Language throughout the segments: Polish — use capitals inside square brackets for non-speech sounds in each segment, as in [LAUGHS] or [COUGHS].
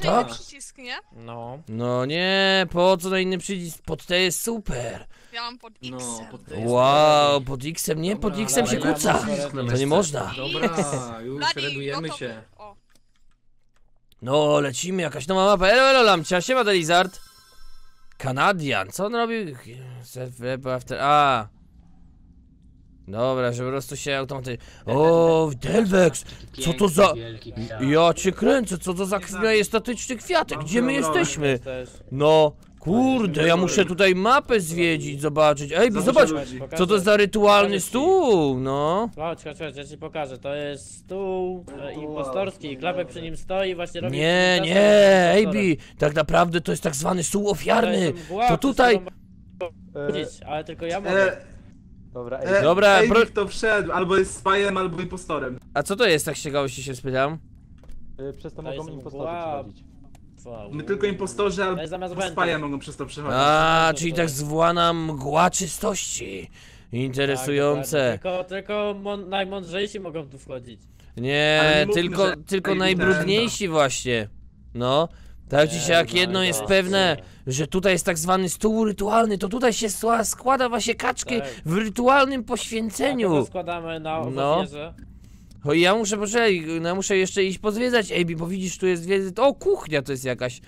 tak? inny przycisk, nie? No. No nie, po co na inny przycisk? Pod T jest super. Ja mam pod X. No, pod to jest Wow, pod X-em, nie, pod Dobra, X-em się dobra, kuca. To nie można. Dobra, już redujemy gotowy. się. O, No, lecimy, jakaś nowa mapa. Elo, elo, lamcia, siema Delizard. Kanadian, co on robił? Set web after... A. Dobra, że po prostu się automaty... O, Delvex! Co to za... Ja cię kręcę, co to za majestatyczny kwiatek? Gdzie my jesteśmy? No, kurde, ja muszę tutaj mapę zwiedzić, zobaczyć. Ej, Zobacz, zobacz, co to za rytualny stół, no. Chodź, chodź, chodź, ja ci pokażę. To jest stół e, impostorski. Klapek przy nim stoi, właśnie robi... Nie, nie. AB, tak naprawdę to jest tak zwany stół ofiarny. To tutaj... chodzić, Ale tylko ja mogę. E, Dobra, ej, e, Dobra, Ej, pro- kto wszedł, albo jest spajem, albo impostorem. A co to jest, tak z ciekawości się spytam? y, przez to To mogą jest impostorzy mgła. przychodzić. Wow. My tylko impostorzy albo zamiast spaje wentu. mogą przez to przechodzić. A, czyli tak zwana mgła czystości. Interesujące. Tak, tylko tylko mon- najmądrzejsi mogą tu wchodzić. Ale Nie, nie mówmy, tylko, że tylko najbrudniejsi właśnie. No. Tak czy Nie, siak, no, jedno no, jest pewne, że tutaj jest tak zwany stół rytualny, to tutaj się sła- składa właśnie kaczki Tak. w rytualnym poświęceniu. składamy na No. ofierze? O, ja muszę, poczekaj, no, ja muszę jeszcze iść pozwiedzać, Ejbi, bo widzisz, tu jest wiedzę, o, kuchnia to jest jakaś.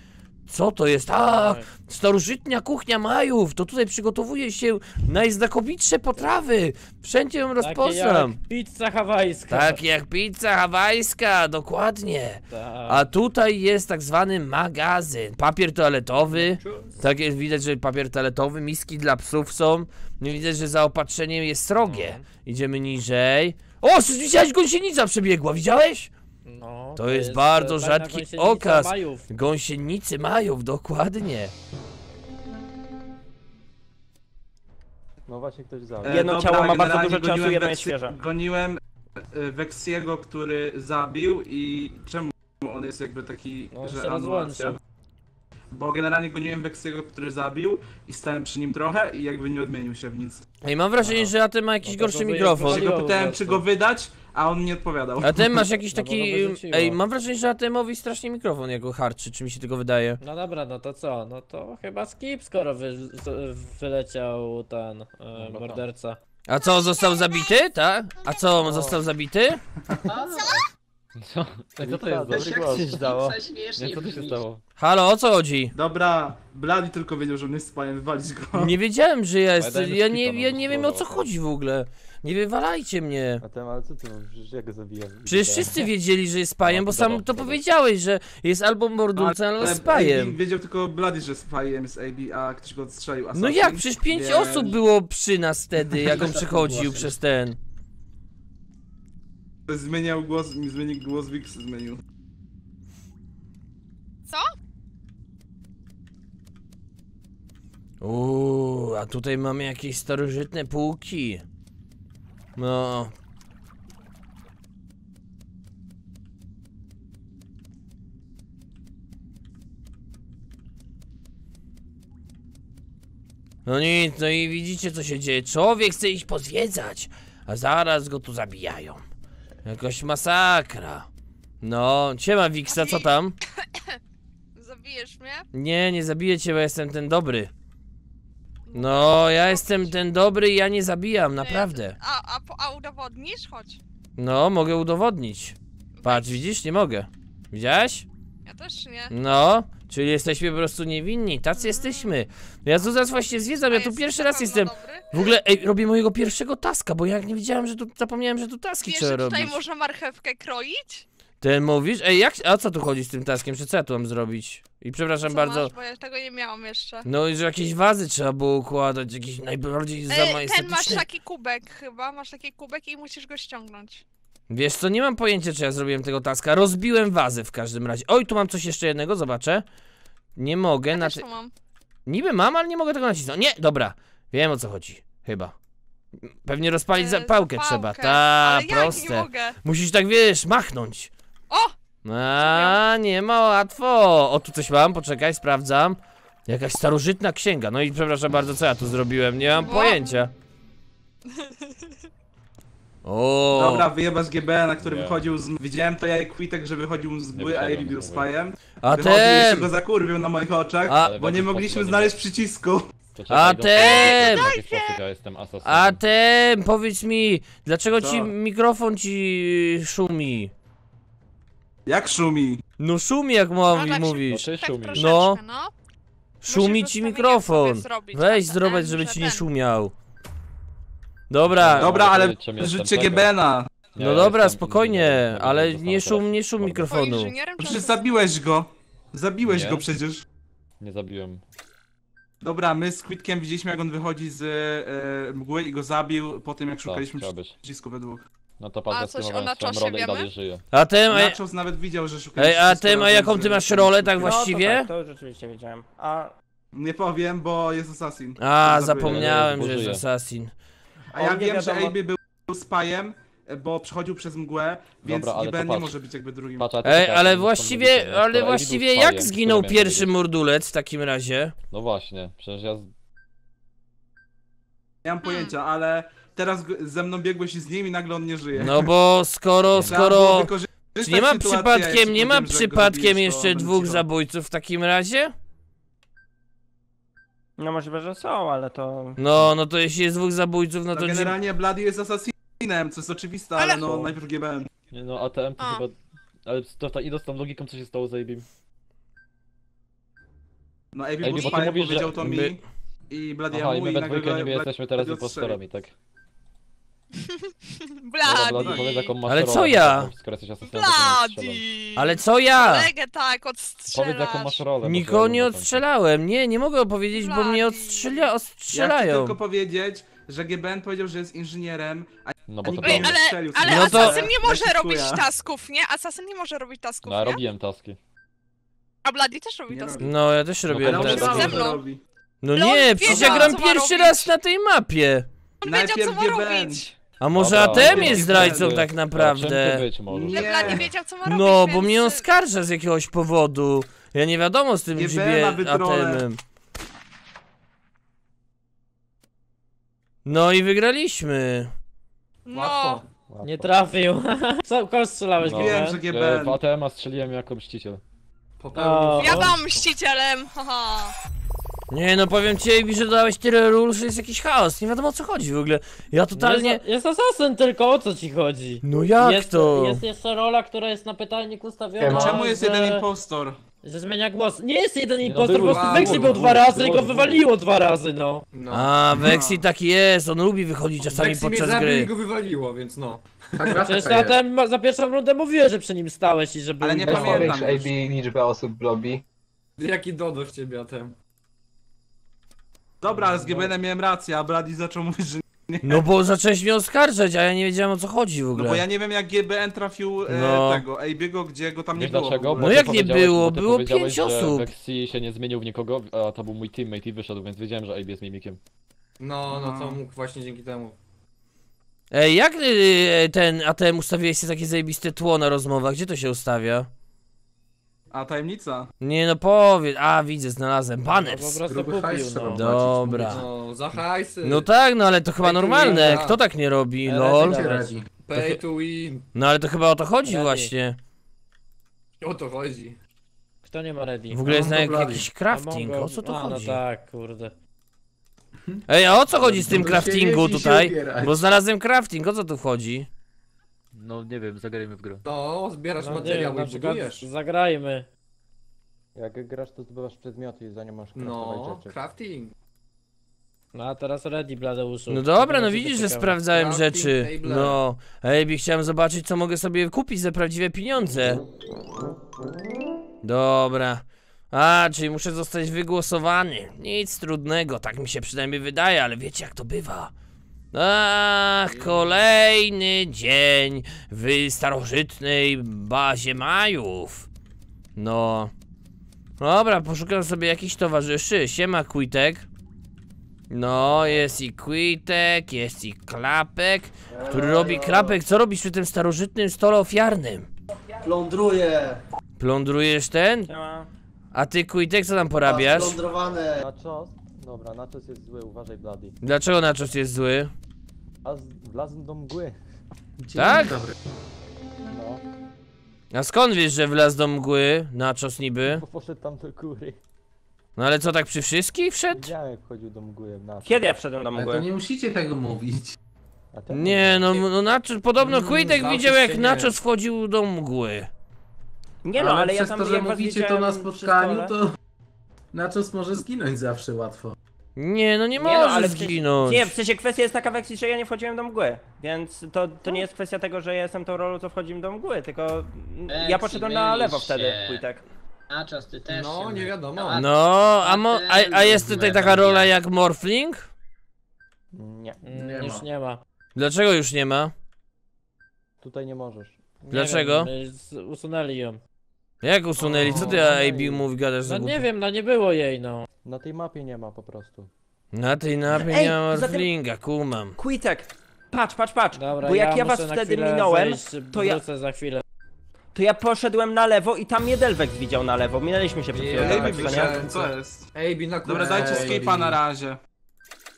Co to jest? A, starożytna kuchnia Majów, to tutaj przygotowuje się najznakomitsze potrawy. Wszędzie ją Takie rozpoznam. jak pizza hawajska. Tak jak pizza hawajska, dokładnie. Tak. A tutaj jest tak zwany magazyn. Papier toaletowy. Tak jest, widać, że papier toaletowy, miski dla psów są. No i widać, że zaopatrzenie jest srogie. Idziemy niżej. O, widziałeś, gąsienica przebiegła, widziałeś? No, To jest bardzo e, tajna rzadki gąsienica okaz. Majów. Gąsienicy Majów, dokładnie. No właśnie ktoś zabił. E, Jedno ciało ma bardzo dużo czasu, goniłem jedno jest Weksy- świeże. Goniłem e, Weksiego, który zabił i czemu on jest jakby taki, No, że anulacja? Bo generalnie goniłem Weksiego, który zabił i stałem przy nim trochę i jakby nie odmienił się w nic. Ej, mam wrażenie, że Atem ma jakiś No to gorszy go mikrofon. Tylko po pytałem, prostu. czy go wydać, a on nie odpowiadał. A ten masz jakiś [LAUGHS] No bo taki... go wyrzuciło. Ej, mam wrażenie, że Atemowi strasznie mikrofon jako harczy, czy mi się tylko wydaje. No dobra, no to co? No to chyba skip, skoro wy, z, wyleciał ten e, tak. morderca. A co, został zabity, tak? A co, on został zabity? Co? Ej, co to jest? Dobry głos. Prześmiesznie Nie, co tu się stało? Halo, o co chodzi? Dobra, Blady tylko wiedział, że on jest spajem, wywalić go. Nie wiedziałem, że ja jestem. dajmy Ja nie, no, ja nie wiem o co chodzi w ogóle. Nie wywalajcie mnie. A ten, ale co ty mówisz? Przecież ja go zabiłem. Przecież wszyscy wiedzieli, że jest spajem, No, bo sam dobra, to dobra. powiedziałeś, że jest albo mordulcem, albo AB spajem. Wiedział tylko Blady, że spajem jest AB, a ktoś go odstrzelił. No jak? Przecież pięć więc- osób było przy nas wtedy, jak on przechodził przez ten. Zmieniał głos, zmienił głos Wix, zmienił. Co? Uuu, a tutaj mamy jakieś starożytne półki. No. No nic, no i widzicie co się dzieje. Człowiek chce iść pozwiedzać, a zaraz go tu zabijają. Jakaś masakra. No, siema Wiksa, co tam? [COUGHS] Zabijesz mnie? Nie, nie zabiję cię, bo jestem ten dobry. No, ja jestem ten dobry i ja nie zabijam, naprawdę. A, a udowodnisz? Chodź. No, mogę udowodnić. Patrz, widzisz? Nie mogę. Widziałeś? Ja też nie. No, czyli jesteśmy po prostu niewinni, tacy jesteśmy. Ja tu zaraz właśnie zwiedzam, ja tu pierwszy raz jestem. Dobry? W ogóle, ej, robię mojego pierwszego taska, bo ja nie wiedziałem, że tu, zapomniałem, że tu taski Wiesz, trzeba że tutaj robić. można marchewkę kroić? Ty mówisz? Ej, jak, a co tu chodzi z tym taskiem? Czy co ja tu mam zrobić? I przepraszam Co bardzo. Masz, bo ja tego nie miałam jeszcze. No i że jakieś wazy trzeba było układać, jakieś najbardziej E, ten masz taki kubek chyba, masz taki kubek i musisz go ściągnąć. Wiesz co, nie mam pojęcia, czy ja zrobiłem tego taska. Rozbiłem wazę w każdym razie. Oj, tu mam coś jeszcze jednego, zobaczę. Nie mogę, Ja na też ty... to mam. Niby mam, ale nie mogę tego nacisnąć. Nie, dobra. Wiem o co chodzi. Chyba. Pewnie rozpalić E, zapałkę zapałkę. trzeba. Ta, Ale proste. mogę? Musisz tak, wiesz, machnąć. O! A, nie ma łatwo. O, tu coś mam, poczekaj, sprawdzam. Jakaś starożytna księga. No i przepraszam bardzo, co ja tu zrobiłem? Nie mam Bo- pojęcia. O. Dobra, wyjebasz GBN, który Nie. wychodził z... Widziałem to ja i Quitek, że wychodził z mgły, a był z mgły. spajem. A Wychodził, tem! go zakurwił na moich oczach, A- bo nie mogliśmy znaleźć przycisku. A ja jestem asasynem? A tem, powiedz mi, dlaczego Co? ci mikrofon ci szumi? Jak szumi? No szumi jak mówi, tak się- mówisz. No Tak szumi. No. no. Szumi Musisz ci ustawienia mikrofon. sobie zrobić, Weź tak, zrobić, tak, żeby że ci nie ten. szumiał. Dobra, Dobra, mogę ale tak? GBN-a. Nie, no ja dobra, jestem spokojnie, ale nie szum, nie szum mikrofonu. No Przecież zabiłeś go. Zabiłeś Nie. go przecież. Nie zabiłem. Dobra, my z Quitkiem widzieliśmy jak on wychodzi z e, mgły i go zabił po tym jak szukaliśmy Tak, przycisku we dwóch. No to A patrz, ja coś o zdejmowałem swoją rolę i wiemy? dalej żyję. A tem, a, Nachos nawet widział, że szukaliśmy ej, a a razem, jaką ty masz rolę tak No, właściwie? to, tak, to już rzeczywiście wiedziałem. A Nie powiem, bo jest assassin. A, zapomniałem, że jest assassin. A ja On nie wiem, że wiadomo- AB był spajem, bo przechodził przez mgłę, więc Dobra, ale nie patrz. może być jakby drugim. Patrz, a ty Ej, ale właściwie, ale Skoro właściwie jak zginął pierwszy mordulec w takim razie? No właśnie, przecież ja... z- Nie mam pojęcia, ale teraz ze mną biegłeś i z nim i nagle on nie żyje. No bo skoro, skoro... Czy nie ma przypadkiem, nie ma przypadkiem jeszcze dwóch zabójców w takim razie? no możliwe, że są, ale to... No, no to jeśli jest dwóch zabójców, no No to... generalnie Bloody jest assassinem, co jest oczywiste, ale, Ale- no najpierw GBN. Nie no, ATM to A. chyba... Ale to, to idąc z tą logiką, co się stało z AB'em? No AB Ej, był bo ty mówisz, że powiedział to mi i Aha, Bladiemu i i, my we dwójkę niby jesteśmy teraz impostorami, tak? Bladi! Ale co ja? Bladi! Ale co ja? Kolegę tak, odstrzelasz. Powiedz jaką masz rolę. bo Nikogo nie odstrzelałem. Nie, nie mogę opowiedzieć, bo mnie odstrzelia, Ja chcę ostrzelają. tylko powiedzieć, że GBN powiedział, że jest inżynierem, a No bo to Ej, prawda. ale, strzelił. ale No to- asasyn nie może Ja robić tasków, nie? Asasyn nie może robić tasków, No ja nie? robiłem taski. A Bladi też robi Nie taski. robi. No, ja też No, robiłem ale Ale on test. ze mną. robi. No nie, przecież wiedział, ja gram co ma pierwszy robić. raz na tej mapie. On Najpierw wiedział, co ma GBN. robić. A może Dobra, ATM ale- jest zdrajcą tak Czym naprawdę? ty być możesz? Nie. Ale Bladi wiedział, co ma robić, No, więc... bo mnie oskarża z jakiegoś powodu. Ja nie wiadomo z tym Nie GBN byłem na wydrole. ATM-em. No i wygraliśmy. No, Łatwo. Nie trafił. [LAUGHS] Co, kogo strzelałeś, No. Wiem, że GBN? W ATM-a strzeliłem jako mściciel. O, ja byłam mścicielem, haha. Nie no, powiem ci, Ejbi, że dodałeś tyle ról, że jest jakiś chaos. Nie wiadomo o co chodzi w ogóle. Ja totalnie... Jest, jest asasyn tylko, o co ci chodzi? No jak jest, to? Jest jeszcze rola, która jest na pytajnik ustawiona. Czemu jest że, jeden impostor? że zmienia głos. Nie jest jeden no impostor, po prostu Vexi był dwa razy i go wywaliło dwa razy, no. No. A, Vexi taki jest, on lubi wychodzić czasami Vexi mnie podczas zabił gry. i go wywaliło, więc no. Przecież na ten, za pierwszą rundę mówiłem, że przy nim stałeś i że był Ale nie pamiętam. Powiększ AB liczbę osób w lobby. Jaki dodo w ciebie, a ten. Dobra, ale z GBN miałem rację, a Bloody zaczął mówić, że No bo zacząłeś mnie oskarżać, a ja nie wiedziałem o co chodzi w No ogóle. bo ja nie wiem jak GBN trafił e, No. tego, AB'ego, gdzie go tam nie Wiesz było. dlaczego? w Bo No ty jak nie powiedziałeś- było? bo ty Było powiedziałeś, pięć że osób. Vexi się nie zmienił w nikogo, a to był mój teammate i wyszedł, więc wiedziałem, że AB jest mimikiem. No, no No. to mógł właśnie dzięki temu. Ej, jak y, ten ATM ustawiłeś sobie takie zajebiste tło na rozmowach? Gdzie to się ustawia? A tajemnica. Nie no powiedz, a widzę, znalazłem, No, po prostu Gruby kupił, trzeba no. Dobra. No, za hajsy. No tak, no ale to chyba normalne, tak. kto tak nie robi, lol. ty- Cię radzi. Pay to win. No ale to chyba o to chodzi Ready. właśnie. O to chodzi. Kto nie ma ready? W ogóle jest na jak, jakiś crafting, o co to a, chodzi? no tak, kurde. Ej, a o co chodzi z tym No to się craftingu jeździ się tutaj? Bo znalazłem crafting, o co tu chodzi? No nie wiem, zagrajmy w grę. No, zbierasz No nie wiem, materiały na i przykład budujesz. zagrajmy. Jak grasz, to zdobywasz przedmioty, zanim masz No, crafting. No a teraz ready, Bladeuszu. No dobra, no widzisz, że sprawdzałem Crafting rzeczy. table. No, ej, chciałem zobaczyć, co mogę sobie kupić za prawdziwe pieniądze. Dobra. A, czyli muszę zostać wygłosowany. Nic trudnego, tak mi się przynajmniej wydaje, ale wiecie jak to bywa. Ach, kolejny dzień w starożytnej bazie Majów. No. Dobra, poszukam sobie jakichś towarzyszy. Siema, Quitek. No, jest i Quitek, jest i Klapek, który robi Klapek. Co robisz przy tym starożytnym stole ofiarnym? Plądruję! Plądrujesz ten? A ty, Quitek, co tam porabiasz? Plądrowane! Dobra, nachos jest zły, uważaj Bloody. Dlaczego Nachos jest zły? A z- wlazłem do mgły. Tak? Dobry. No, A skąd wiesz, że wlazł do mgły? Na czos niby? bo poszedł tam do góry. No ale co, tak przy wszystkich wszedł? Widziałem jak wchodził do mgły na Kiedy ja wszedłem do Ale to mgły? nie musicie tego mówić. A ten Nie, no, no Naczos, podobno Mm, Quitek widział jak się Naczos wchodził do mgły. Nie no, ale, ja przez tam to, że jak was mówicie to na widziałem przy spotkaniu, stole- to... Naczos może zginąć zawsze łatwo. Nie, no nie Nie no, może ale przecież- zginąć. Nie, w sensie kwestia jest taka w akcji, że ja nie wchodziłem do mgły, więc to, to nie jest kwestia tego, że ja jestem tą rolą, co wchodzimy do mgły, tylko ja poszedłem na lewo mylisz wtedy, się. Płytek. A czas ty też No, się nie wiadomo. No, a, mo, a, a jest tutaj taka rola jak Morphling? Nie. Nie już ma. nie ma. Dlaczego już nie ma? Tutaj nie możesz. Nie Dlaczego? Wiem, usunęli ją. Jak usunęli? Co ty, AB, mówi, gadasz za No głupie? nie wiem, no nie było jej, no. Na tej mapie nie ma po prostu. Na tej napie Ej, nie ma kumam. Quitek, patrz, patrz, patrz, Dobra, bo jak ja, was muszę na wtedy chwilę minąłem, zejść, to ja, wrócę za chwilę. to ja poszedłem na lewo i tam mnie Delvex widział na lewo, minęliśmy się przed chwilą, lubię co? Co jest? AB na Dobra, dajcie Ej, skipa na razie.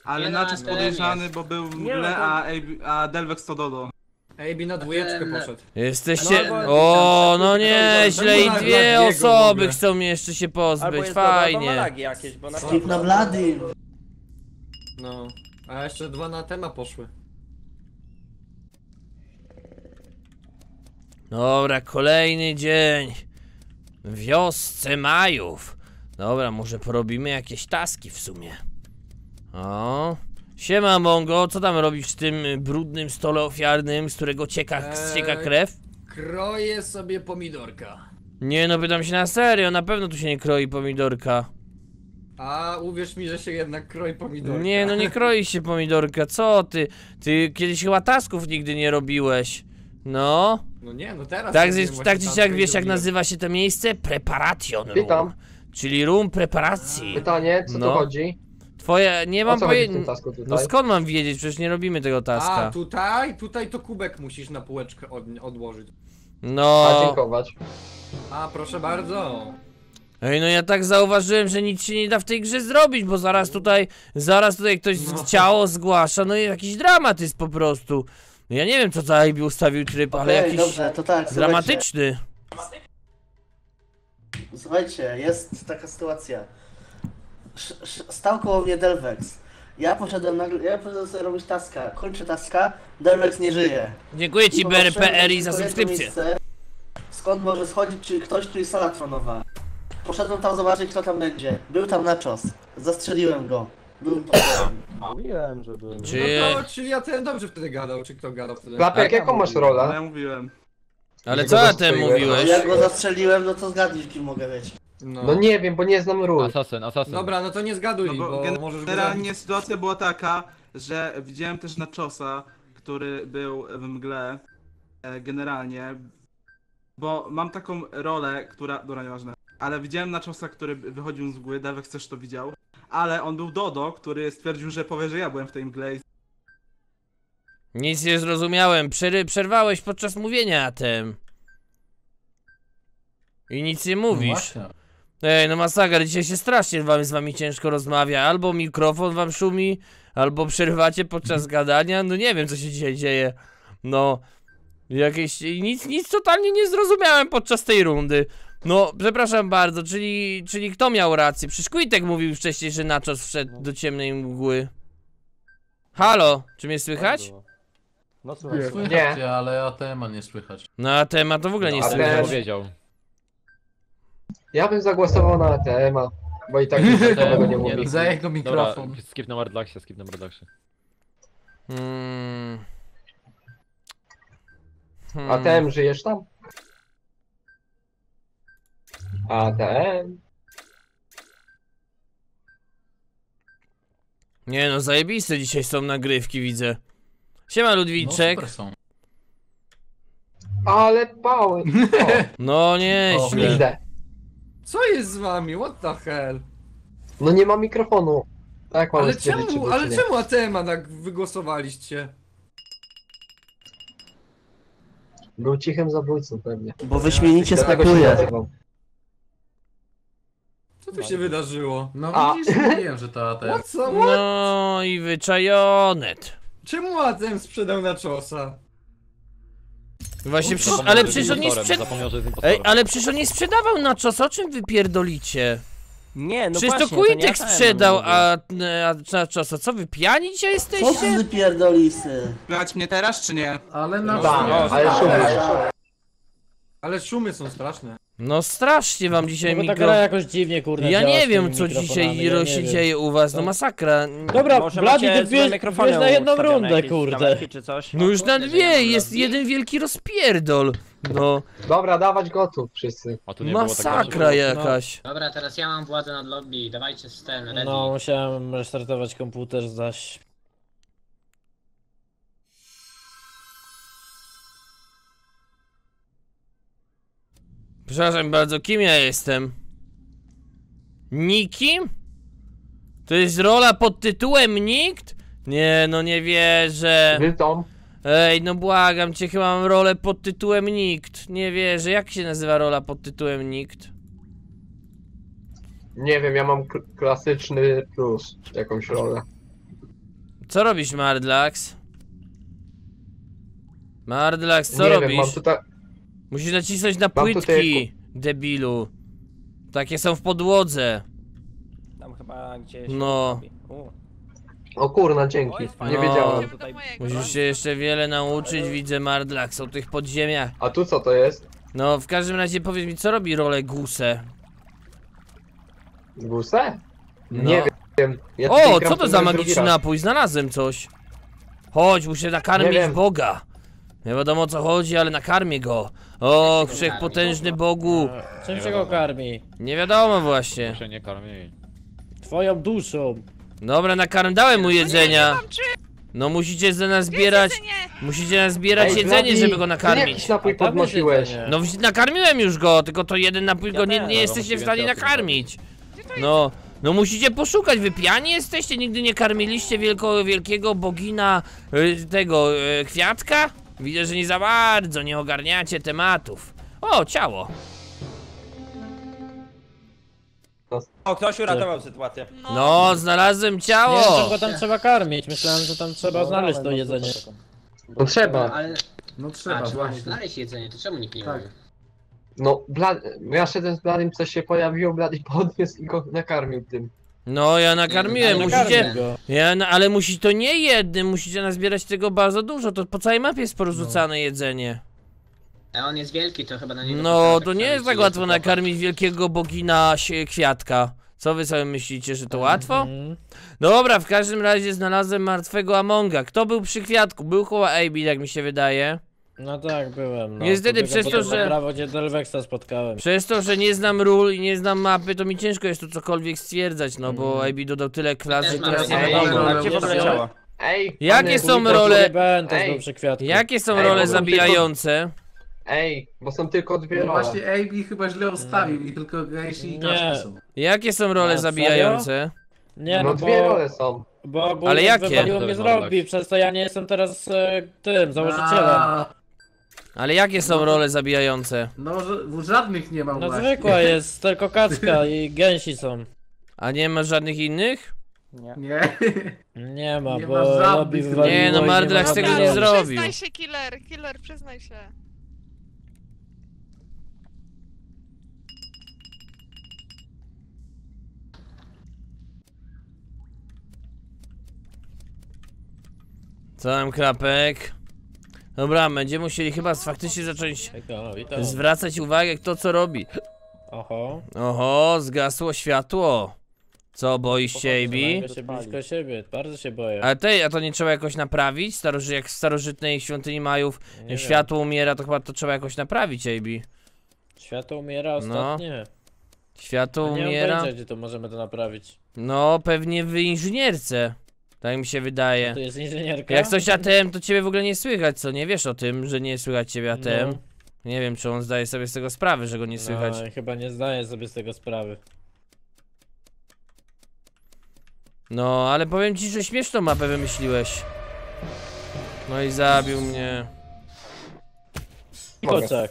Ale Nie, Naczos no, ten podejrzany, bo był w Nie, mgle, no to- a, AB, a Delvex to Dodo. AB na dwójeczkę Ten- poszedł. Jesteście... No, O, no nieźle i Albo na dwie osoby chcą mnie jeszcze się Albo pozbyć, jest dobra, albo ma fajnie. lagi jakieś, bo na Skip na blady. No. A jeszcze dwa na tema poszły. Dobra, kolejny dzień. W wiosce Majów. Dobra, może porobimy jakieś taski w sumie. O. Siema Mongo, co tam robisz w tym brudnym stole ofiarnym, z którego cieka, Eee. krew? Kroję sobie pomidorka. Nie no, pytam się na serio, na pewno tu się nie kroi pomidorka. A uwierz mi, że się jednak kroi pomidorka. Nie no, nie kroi się [LAUGHS] pomidorka, co ty? Ty kiedyś chyba tasków nigdy nie robiłeś. No. No nie, no teraz. Tak, tak, tak czy siak wiesz jak nazywa się to miejsce? Preparation room. Witam. Czyli room preparacji. Pytanie, co No. tu chodzi? Twoje, nie mam pojęcia. No skąd mam wiedzieć? Przecież nie robimy tego A taska. tutaj, tutaj to kubek musisz na półeczkę od, odłożyć. A No. dziękować. A proszę bardzo. Ej, no ja tak zauważyłem, że nic się nie da w tej grze zrobić, bo zaraz tutaj, zaraz tutaj ktoś No. ciało zgłasza, no i jakiś dramat jest po prostu. Ja nie wiem co za AB ustawił tryb, ale Okej, jakiś dobrze, to tak, słuchajcie. dramatyczny. Słuchajcie, jest taka sytuacja. Stał koło mnie Delvex. Ja poszedłem nagle, ja poszedłem sobie robić taska. Kończę taska, Delvex nie żyje. Dziękuję ci BRPRI za subskrypcję. miejsce, Skąd może schodzić czy ktoś, tu jest sala tronowa. Poszedłem tam zobaczyć kto tam będzie. Był tam na czos. Zastrzeliłem go. Był tam. Mówiłem, że byłem. Czy- No to, czyli ja ten dobrze wtedy gadał, czy kto gadał wtedy? Klapek, jaką masz rolę? ja mówiłem. Ale co ja tem mówiłeś? Jak go zastrzeliłem, no to zgadnij kim mogę być. No nie wiem, bo nie znam ról. Asasyn, asasyn. Dobra, no to nie zgaduj, No bo bo gen- możesz go generalnie zabić. sytuacja była taka, że widziałem też Nachosa, który był w mgle, e, generalnie, bo mam taką rolę, która, dobra, nieważne, ale widziałem Nachosa, który wychodził z mgły, Dawek też to widział, ale on był Dodo, który stwierdził, że powie, że ja byłem w tej mgle i Nic nie zrozumiałem. Przery przerwałeś podczas mówienia tem. I nic nie mówisz. Ej, no masakra, dzisiaj się strasznie wam, z wami ciężko rozmawia. Albo mikrofon wam szumi, albo przerwacie podczas [LAUGHS] gadania. No nie wiem, co się dzisiaj dzieje. No, jakieś... Nic, nic totalnie nie zrozumiałem podczas tej rundy. No, przepraszam bardzo, czyli, czyli kto miał rację? Przecież Quitek mówił wcześniej, że Nachos wszedł do ciemnej mgły. Halo, czy mnie słychać? No słuchaj. Nie. ale ATM nie słychać. No a temat to w ogóle nie No, słychać. powiedział. Ja bym zagłosował na ATM-a, bo i tak nic [LAUGHS] tego nie mówi. Za jego mikrofon. Dobra, skip na Mardlaxie, skip na Mardlaxie. Hmm. Hmm. ATM, żyjesz tam? ATM. Nie no, zajebiste dzisiaj są nagrywki, widzę. Siema Ludwiczek. są. Ale pały. [LAUGHS] No nie, O, źle. Co jest z wami? What the hell? No nie ma mikrofonu. Tak mam Ale stwierdzić, czy czemu, był, ale czy nie. czemu ATM-a tak wygłosowaliście? Był cichym zabójcą pewnie. Bo wyśmienicie Dlatego się nazywał. Co tu się wydarzyło? No A. widzisz, mówiłem, że to ATM. What, co? What? No i wyczajonet. Czemu ATM sprzedał na czosa? Właśnie, przecież, Zapomniał, ale że przecież jest on nie impostorem, sprzedał... Zapomniał, że jest Ej, impostorem. ale przecież on nie sprzedawał na czas, o czym wy pierdolicie? Nie, no Przecież właśnie, to nie Quitek ja sprzedał, mówię. a, a na czas, a co wy pijani dzisiaj Co ty jesteście? za pierdolisy? Słychać mnie teraz, czy nie? Ale na ale szumy. Ale szumy są straszne. No strasznie wam dzisiaj No bo ta mikro... gra jakoś dziwnie kurde Ja nie wiem co dzisiaj ja się wiem. dzieje u was, no To- masakra. Dobra, Może Blady, ty bierz, bierz na jedną rundę, kurde. kamerki czy coś? No już na dwie, ja jest jeden wielki rozpierdol. No, Dobra, dawać gotów wszyscy. A tu nie było tak masakra jakaś. Dobra, teraz ja mam władzę nad lobby, dawajcie ten, ready. No, musiałem restartować komputer zaś. Przepraszam bardzo, kim ja jestem? Nikim? To jest rola pod tytułem Nikt? Nie, no nie wierzę. Wilton, Ej, no błagam cię, chyba mam rolę pod tytułem Nikt. Nie wierzę, jak się nazywa rola pod tytułem Nikt? nie wiem, ja mam kl- klasyczny plus jakąś rolę. Co robisz, Mardlax? Mardlax, co nie robisz? wiem, mam tutaj... Musisz nacisnąć na Mam tutaj płytki, debilu. Takie są w podłodze. Tam chyba gdzieś... No. U. O kurna, O, dzięki. jest Nie fajnie. wiedziałem. Idziemy do mojego. Musisz się jeszcze wiele nauczyć, widzę Mardlax o tych podziemiach. A tu co to jest? No, w każdym razie powiedz mi, co robi rolę Guse? Gusę? No. Nie wiem. Ja tutaj O, gram co to za drugi magiczny raz. napój? Znalazłem coś. Chodź, muszę nakarmić Nie wiem. Boga. Nie wiadomo o co chodzi, ale nakarmię go. O, wszechpotężny Bogu. Czym się go karmi? Nie wiadomo właśnie. Proszę nie karmi. Twoją duszą. Dobra, nakarm, dałem mu nie jedzenia. No musicie za nas zbierać, musicie nas zbierać Ej, jedzenie, żeby go nakarmić. napój A tam jest podnosiłeś. jedzenie. No nakarmiłem już go, tylko to jeden napój go nie, nie no, jesteście w stanie nakarmić. No, no musicie poszukać, wy pijani jesteście? Nigdy nie karmiliście wielko, wielkiego bogina y, tego y, kwiatka? Widzę, że nie za bardzo, nie ogarniacie tematów. O, ciało. O, ktoś uratował sytuację. No, No, znalazłem Nie, ciało. wiem, go tam trzeba karmić. Myślałem, że tam trzeba znaleźć to jedzenie. No trzeba. Ale No a, trzeba, trzeba właśnie. znaleźć jedzenie, to czemu nikt nie Tak. mówi? No, Blad... ja szedłem z Bladym, coś się pojawiło, Blady podniósł i go nakarmił tym. No, ja nakarmiłem, Nie, musicie... Nakarmię go. Ja, no, ale musi to nie jednym, musicie nazbierać tego bardzo dużo, to po całej mapie jest porzucane jedzenie. A on jest wielki, to chyba na niego No, potrzeba to tak nie samo jest tak łatwo nakarmić wielkiego bogina sie- kwiatka. Co wy sobie myślicie, że to łatwo? Mhm. Dobra, w każdym razie znalazłem martwego Amonga. Kto był przy kwiatku? Był chyba AB, jak mi się wydaje. No tak, byłem. No. Niestety Tylko przez to, potem że- na prawo, Delvexa spotkałem. Przez to, że nie znam ról i nie znam mapy, to mi ciężko jest tu cokolwiek stwierdzać, no bo AB dodał tyle klas, że Też teraz nie mam wiadomo. A gdzie w ogóle ciało? Ej! Jakie są role- Ben też Ej. był przy kwiatku. Jakie są Ej, role bo zabijające? Ej, bo są tylko dwie No role. właśnie AB chyba źle ustawił i tylko gęsi i Nie. kaszki są. Jakie są role A, zabijające? Nie, No no dwie bo, role są. bo ogólnie Ale jakie? wywaliło mnie z lobby, przez to ja nie jestem teraz e, tym, założycielem. A, Ale jakie są role zabijające? No, żadnych nie mam No właśnie. zwykła [LAUGHS] jest, tylko kacka i gęsi są. A nie ma żadnych innych? Nie. Nie ma, Nie bo ma żadnych lobby wywaliło Nie, no i ma żadnych tego nie zrobił. Przyznaj się, killer, killer, przyznaj się. Co tam klapek? Dobra, będziemy musieli chyba faktycznie zacząć witam. zwracać uwagę kto co robi. Oho. Oho, zgasło światło. Co, boisz się, AB? Się blisko siebie, bardzo się boję. A tej, a to nie trzeba jakoś naprawić? Staroży, jak w starożytnej świątyni Majów Nie wiem. światło umiera, to chyba to trzeba jakoś naprawić, AB. Światło umiera ostatnie. Światło No. nie mam umiera? pojęcia, gdzie to możemy to naprawić. No, pewnie w inżynierce. Tak mi się wydaje. To jest inżynierka? Jak coś ATM, to ciebie w ogóle nie słychać, co? Nie wiesz o tym, że nie słychać ciebie ATM? No. Nie wiem, czy on zdaje sobie z tego sprawę, że go nie słychać. No, chyba nie zdaję sobie z tego sprawy. No, ale powiem ci, że śmieszną mapę wymyśliłeś. No i zabił mnie. W oczach.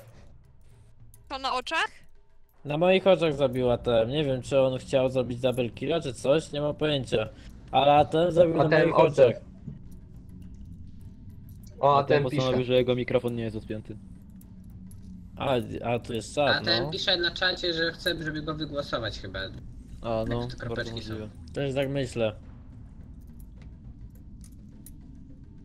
To na oczach? Na moich oczach zabił ATM. Nie wiem, czy on chciał zrobić double killa, czy coś, nie mam pojęcia. Ale ATM zabił na moich oczach. O, a Ten ten pisze. postanowił, że jego mikrofon nie jest odpięty. A, a tu jest A czat, ten no. pisze na czacie, że chce, żeby go wygłosować chyba. A no, Jak to kropeczki bardzo są. możliwe. Też tak myślę.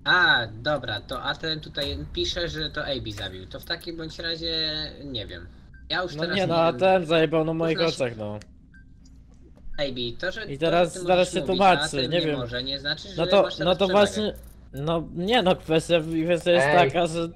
A, dobra, to a ten tutaj pisze, że to AB zabił. To w takim bądź razie nie wiem. Ja już No teraz nie, nie no a wiem. ten zajebał na moich znaczy- oczach, no. To, że I to, teraz ty zaraz się tłumaczy, nie nie wiem. może, nie znaczy, że No to, no to właśnie. No nie no, kwestia, kwestia jest Ej. taka, że,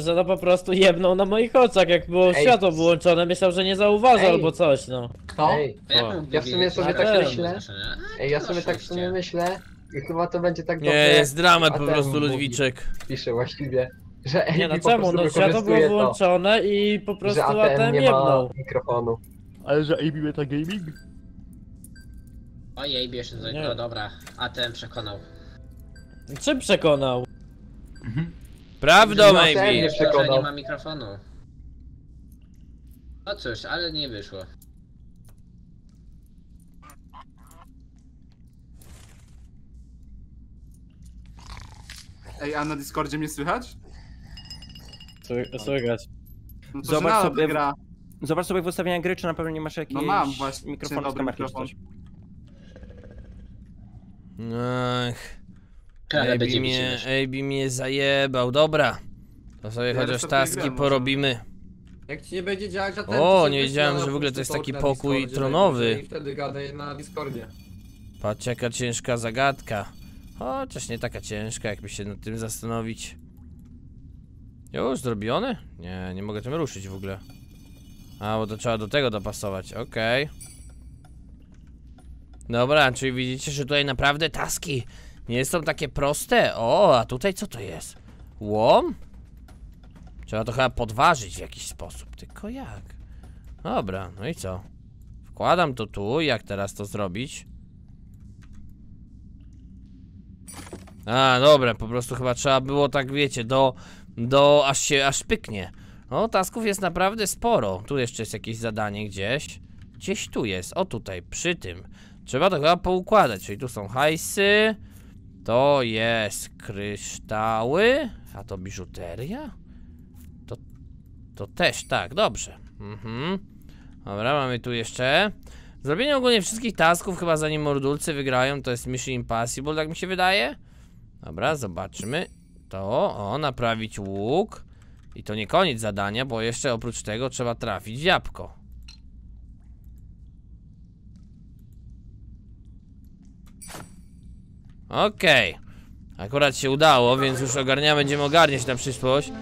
że no po prostu jebnął na moich oczach, jak było Ej. światło wyłączone, myślał, że nie zauważył Ej. albo coś, no. Kto? Ej, A jak O, mógłby ja w sumie sobie tak to myślę. oznaczone? A, ej, ja to sobie tak w sumie myślę i chyba to będzie tak Nie, dobrze, jest dramat po prostu. Ludwiczek. pisze właściwie, że Nie no czemu, no światło było to, wyłączone i po prostu ATM ATM nie ma jebnął. mikrofonu. Ale że AB Meta Gaming? Ojej, bierze to. Nie. No dobra, a ten przekonał. Czym przekonał? Prawdą, Że ATM maybe. nie To, że nie przekonał. ma mikrofonu. No cóż, ale nie wyszło. Ej, a na Discordzie mnie słychać? Sły- Słychać. No to Zobacz Zobacz sobie gra. Zobacz sobie w ustawieniach gry, czy na pewno nie masz jakiejś No mam właśnie, mikrofonu z dobry kamerki czy mikrofon. coś. Ach, AB mnie. AB mnie zajebał, dobra. To sobie Ja chociaż taski porobimy. Jak ci nie będzie działać, a ten O, nie wiedziałem, że w ogóle to jest taki pokój tronowy. I wtedy gadaj na Discordzie. Patrz jaka ciężka zagadka. Chociaż nie taka ciężka, jakby się nad tym zastanowić. Już zrobione? Nie, nie mogę tym ruszyć w ogóle. A, bo to trzeba do tego dopasować, okej. Dobra, czyli widzicie, że tutaj naprawdę taski nie są takie proste. O, a tutaj co to jest? Łom? Trzeba to chyba podważyć w jakiś sposób, tylko jak? Dobra, no i co? Wkładam to tu, jak teraz to zrobić? A, dobra, po prostu chyba trzeba było tak, wiecie, do, do, aż się, aż pyknie. O, tasków jest naprawdę sporo. Tu jeszcze jest jakieś zadanie gdzieś. Gdzieś tu jest, o tutaj, przy tym. Trzeba to chyba poukładać, czyli tu są hajsy. To jest kryształy. A to biżuteria? To, to też, tak, dobrze. Mhm. Dobra, mamy tu jeszcze. Zrobienie ogólnie wszystkich tasków, chyba zanim mordulcy wygrają, to jest Mission Impossible, tak mi się wydaje. Dobra, zobaczmy. To, o, naprawić łuk. I to nie koniec zadania, bo jeszcze oprócz tego trzeba trafić jabłko. Okej. Akurat się udało, więc już ogarniamy, będziemy ogarniać na przyszłość.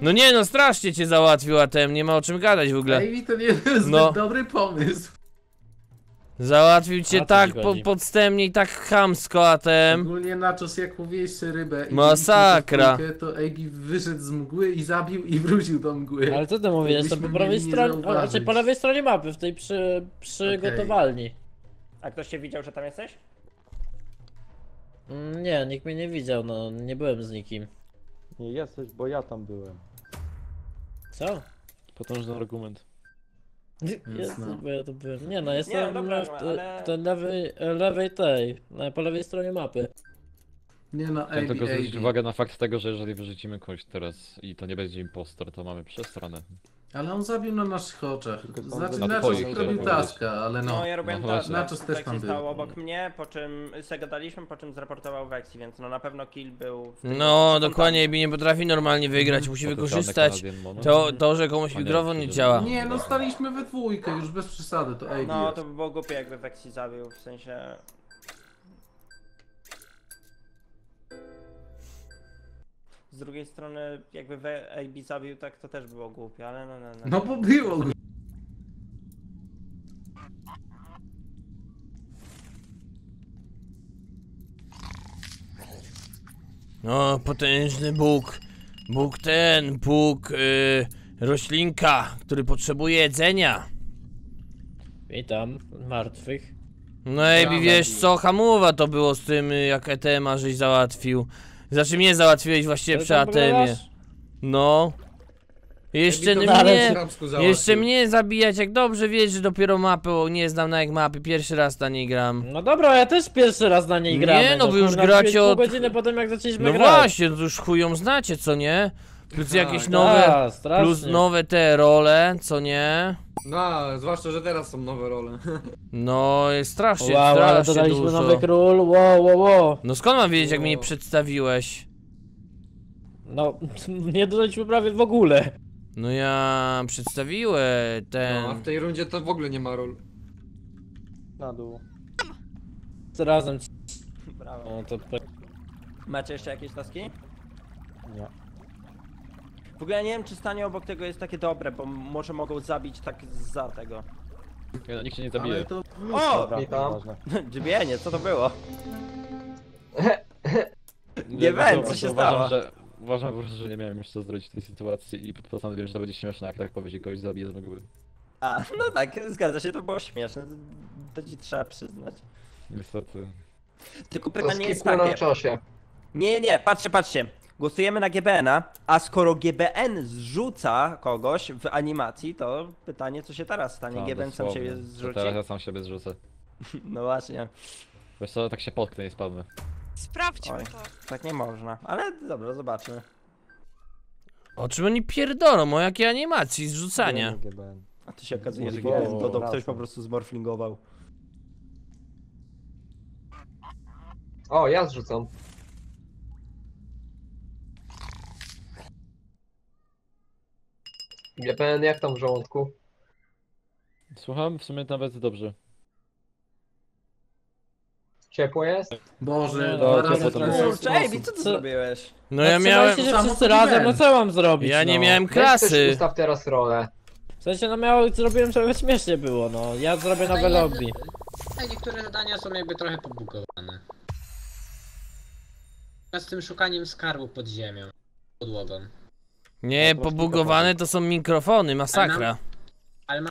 No nie no, strasznie cię załatwił ATM, nie ma o czym gadać w ogóle. Ej, to nie jest No. dobry pomysł. Załatwił cię A tak po, podstępnie i tak chamsko ATM. Ogólnie Nachos, jak mówiłeś rybę i Masakra. trójkę, to Egi wyszedł z mgły i zabił i wrócił do mgły. Ale co ty mówisz, jestem po prawej stronie, o, znaczy po lewej stronie mapy, w tej przy, przygotowalni. A ktoś się widział, że tam jesteś? Mm, Nie, nikt mnie nie widział, no nie byłem z nikim. Nie jesteś, bo ja tam byłem. Co? Potężny argument. [LAUGHS] Jest, no. bo ja to byłem. Nie no, jestem no dobra, w, ale- w tej lewej, lewej tej, na, po lewej stronie mapy. Nie no, Chciałem tylko zwrócić uwagę na fakt tego, że jeżeli wyrzucimy kogoś teraz i to nie będzie impostor, to mamy przestranę. Ale on zabił na naszych oczach. Znaczy Na Nachos twoich, robił taska, ale no. No, ja robiłem no no, właśnie. Nachos też tak tam się był. stało obok mnie, po czym zagadaliśmy, po czym zreportował Vexi, więc no na pewno kill był... w tym- No, dokładnie, tam. AB nie potrafi normalnie wygrać, musi Potencjalny wykorzystać to, to że komuś mikrofon nie działa. Nie, no staliśmy we dwójkę, już bez przesady, to Egi No, to by było głupie jakby Vexi zabił, w sensie... Z drugiej strony, jakby We- AB zabił, tak to też było głupie, ale no, no, no. No bo było. No, potężny Bóg. Bóg ten, Bóg y, roślinka, który potrzebuje jedzenia. Witam, martwych. No i wiesz co, hamowa to było z tym, y, jak ETM-a żeś załatwił. Znaczy mnie załatwiłeś właściwie Co przy powiadasz? No. Jeszcze mnie, jeszcze mnie zabijać, jak dobrze wiesz, że dopiero mapę, nie znam na jak mapy, pierwszy raz na niej gram. No dobra, ja też pierwszy raz na niej Nie, grałem. no wy już gracie od- godziny potem jak zaczęliśmy No grać. właśnie, to już chują znacie, co nie? Plus Tak. jakieś nowe, A, plus nowe te role, co nie? No, zwłaszcza, że teraz są nowe role. [LAUGHS] No, jest strasznie, Wow, ale strasznie dodaliśmy dużo. nowy król, wow, wow, wow. No skąd mam wiedzieć, jak mnie nie przedstawiłeś? No, [LAUGHS] nie dodaliśmy prawie w ogóle. No ja przedstawiłem ten... No, a w tej rundzie to w ogóle nie ma ról. Na dół. Z razem. Brawo. No to Macie jeszcze jakieś taski? Nie. W ogóle ja nie wiem, czy stanie obok tego jest takie dobre, bo może mogą zabić tak za tego. Nie, no, nikt się nie zabije. Ale to... O! Dobra, Witam. [LAUGHS] co to było? [LAUGHS] Nie, wiem, co się uważam, stało. Że, uważam po prostu, że nie miałem już co zrobić w tej sytuacji i postanowiłem, że to będzie śmieszne, jak tak powiedzieć kogoś zabiję z mgły. A, no tak, zgadza się, to było śmieszne. To ci trzeba przyznać. Niestety. Tylko To pytanie jest skipnę na takie. czasie. Nie, nie, patrzcie, patrzcie. Głosujemy na GBN-a, a skoro GBN zrzuca kogoś w animacji, to pytanie, co się teraz stanie? Tam, GBN sam siebie To zrzuci? Teraz ja sam siebie zrzucę. [LAUGHS] No właśnie, Wiesz co, tak się potknę i spadnę. Sprawdźmy Oj. to. tak nie można. Ale dobra, zobaczmy. O czym oni pierdolą? O jakiej animacji zrzucania? GBN. A tu się okazuje, że GBN dodał ktoś po prostu zmorflingował. O, ja zrzucam. GPN jak tam w żołądku? Słucham, w sumie nawet dobrze. Ciepło jest? Boże, No, dwa to razy sposób. Kurczę, Ejbi, co ty zrobiłeś? No ja No, miałem... się Samo wszyscy razem, no co mam zrobić, Ja nie no? miałem Weź też klasy. ustaw teraz rolę. W sensie, no miało, zrobiłem sobie śmiesznie było, no. Ja zrobię nowe lobby. Niektóre zadania są jakby trochę pobugowane. Z tym szukaniem skarbu pod ziemią. Podłogą. Nie, pobugowane to są mikrofony, masakra.